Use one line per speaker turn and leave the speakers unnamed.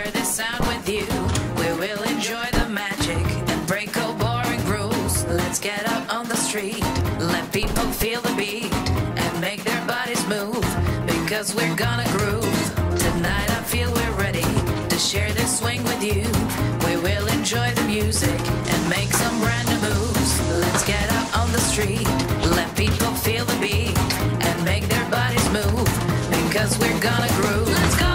share this sound with you. We will enjoy the magic and break all boring rules. Let's get out on the street, let people feel the beat and make their bodies move because we're gonna groove. Tonight I feel we're ready to share this swing with you. We will enjoy the music and make some random moves. Let's get out on the street, let people feel the beat and make their bodies move because we're gonna groove. Let's go.